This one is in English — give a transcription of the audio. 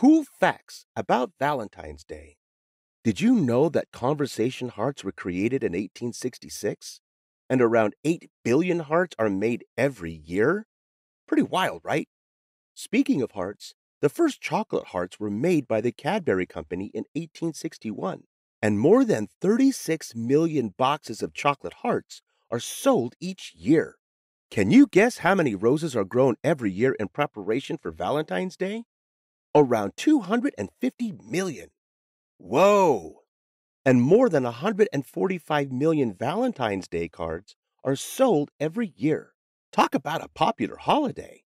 Cool facts about Valentine's Day. Did you know that conversation hearts were created in 1866? And around 8 billion hearts are made every year? Pretty wild, right? Speaking of hearts, the first chocolate hearts were made by the Cadbury Company in 1861, and more than 36 million boxes of chocolate hearts are sold each year. Can you guess how many roses are grown every year in preparation for Valentine's Day? Around 250 million. Whoa! And more than 145 million Valentine's Day cards are sold every year. Talk about a popular holiday.